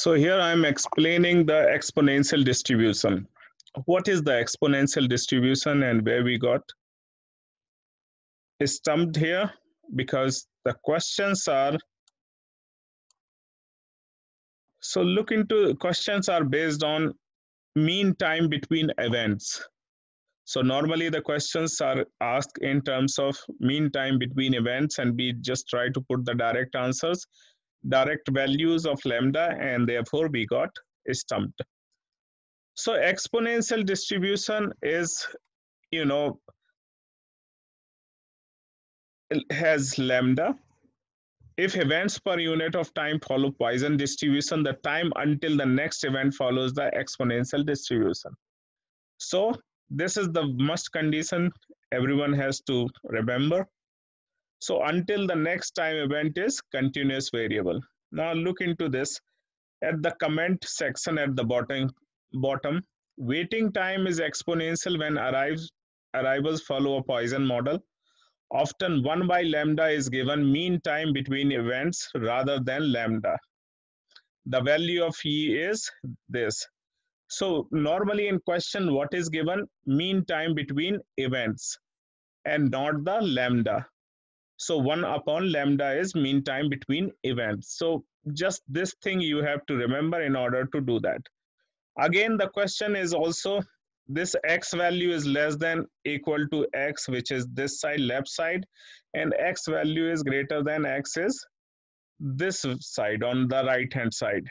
So here I'm explaining the exponential distribution. What is the exponential distribution and where we got stumped here? Because the questions are, so look into, questions are based on mean time between events. So normally the questions are asked in terms of mean time between events and we just try to put the direct answers direct values of lambda and therefore we got stumped. So exponential distribution is, you know, has lambda. If events per unit of time follow Poisson distribution, the time until the next event follows the exponential distribution. So this is the must condition everyone has to remember. So until the next time event is continuous variable. Now look into this. At the comment section at the bottom, bottom waiting time is exponential when arrives, arrivals follow a Poisson model. Often 1 by lambda is given mean time between events rather than lambda. The value of E is this. So normally in question, what is given? Mean time between events and not the lambda. So 1 upon lambda is mean time between events. So just this thing you have to remember in order to do that. Again, the question is also this x value is less than equal to x, which is this side, left side, and x value is greater than x is this side on the right hand side.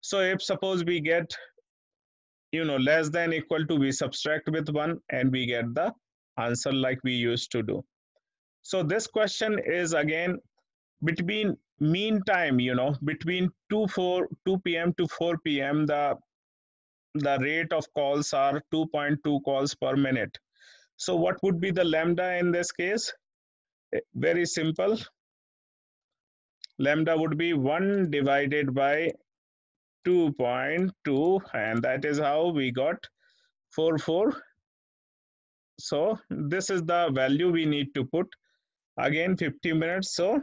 So if suppose we get, you know, less than equal to, we subtract with one and we get the answer like we used to do. So this question is again between mean time, you know, between 2, 4, 2 p.m. to 4 p.m., the, the rate of calls are 2.2 calls per minute. So what would be the lambda in this case? Eh, very simple. Lambda would be 1 divided by 2.2 and that is how we got 4, 4. So this is the value we need to put again 50 minutes so.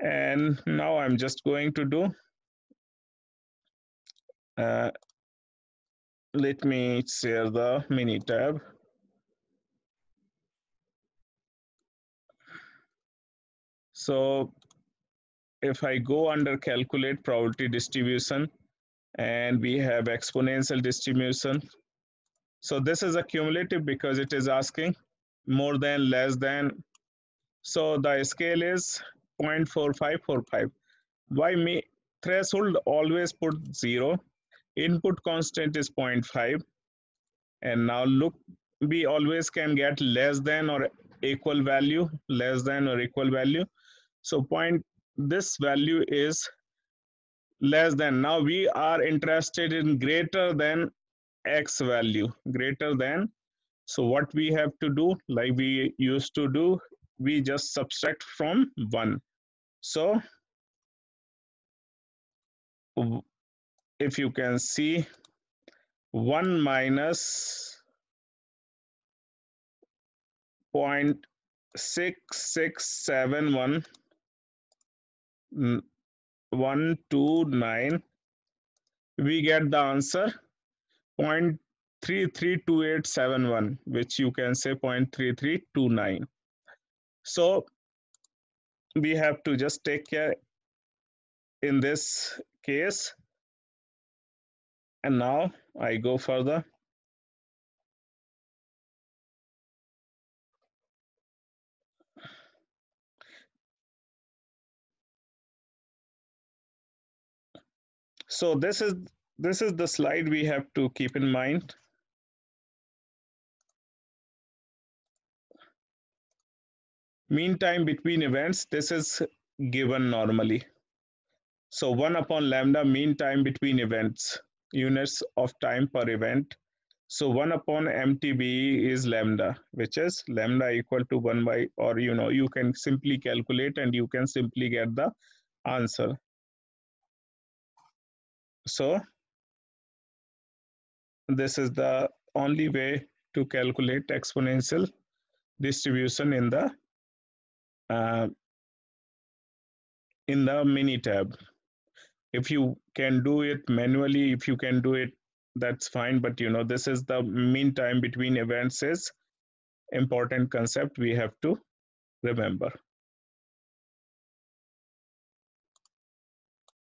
And now i'm just going to do uh, let me share the Minitab so if i go under calculate probability distribution and we have exponential distribution. So this is a cumulative because it is asking more than less than so the scale is 0.4545. Why me threshold always put zero. Input constant is 0.5. And now look, we always can get less than or equal value, less than or equal value. So point, this value is less than. Now we are interested in greater than x value, greater than. So what we have to do, like we used to do, we just subtract from 1. So if you can see 1 minus 0.6671 129 we get the answer 0.332871 which you can say 0.3329 so we have to just take care in this case. And now I go further. So this is this is the slide we have to keep in mind. Mean time between events, this is given normally. So 1 upon lambda mean time between events, units of time per event. So 1 upon MTBE is lambda, which is lambda equal to 1 by, or you know, you can simply calculate and you can simply get the answer. So this is the only way to calculate exponential distribution in the uh, in the Minitab. if you can do it manually if you can do it that's fine but you know this is the mean time between events is important concept we have to remember